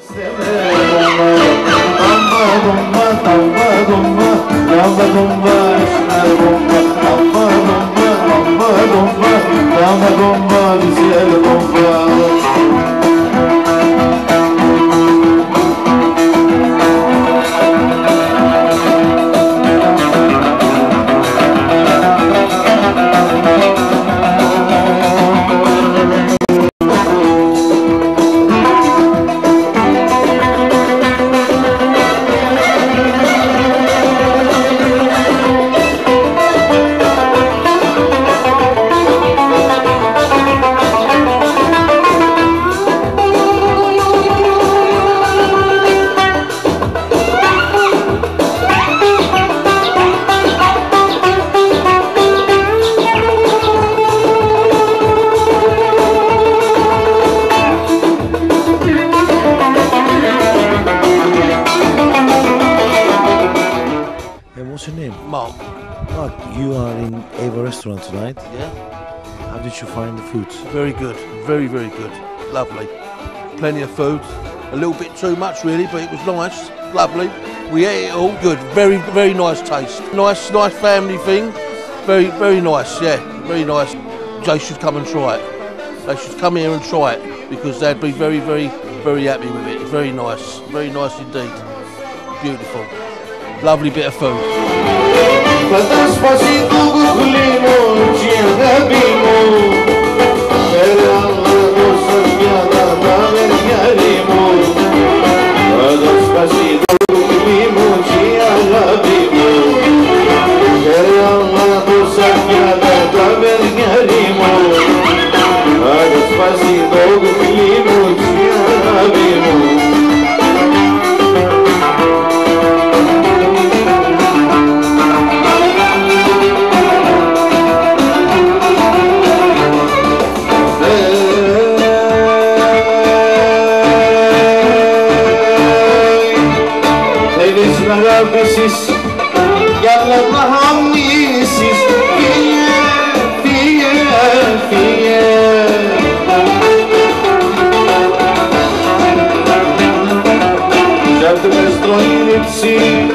And Mark, you are in Eyva restaurant tonight. Yeah. How did you find the food? Very good. Very, very good. Lovely. Plenty of food. A little bit too much, really, but it was nice. Lovely. We ate it all good. Very, very nice taste. Nice, nice family thing. Very, very nice. Yeah, very nice. They should come and try it. They should come here and try it because they'd be very, very, very happy with it. Very nice. Very nice indeed. Beautiful. Lovely bit of food. αγάπησεις για πολλά χαμήσεις φύγε, φύγε, φύγε. Κι ας μέτρο η λήψη,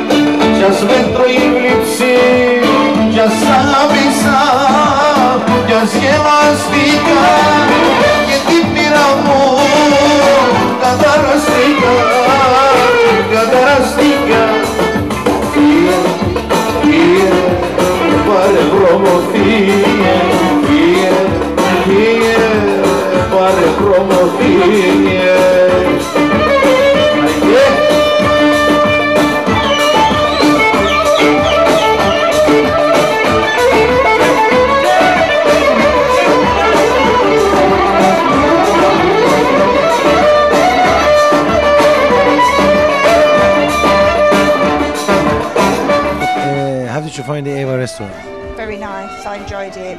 κι ας μέτρο η λήψη. Κι ας αγάπησα, κι ας γελαστικά Uh, find the Eyva restaurant? Very nice. I enjoyed it.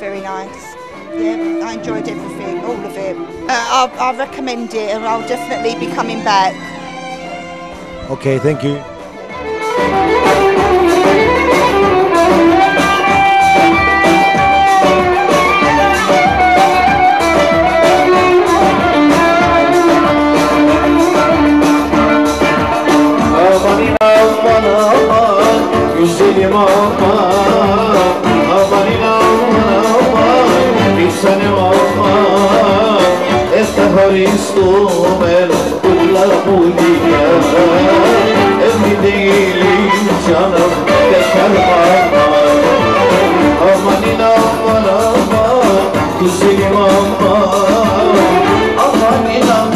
Very nice. Yeah, I enjoyed everything, all of it. Uh, I, I recommend it, and I'll definitely be coming back. Okay, thank you. Güzelim aman Este Hristomen Kula buliya Evli değilim canım Bekar aman Aman aman aman Güzelim aman Aman aman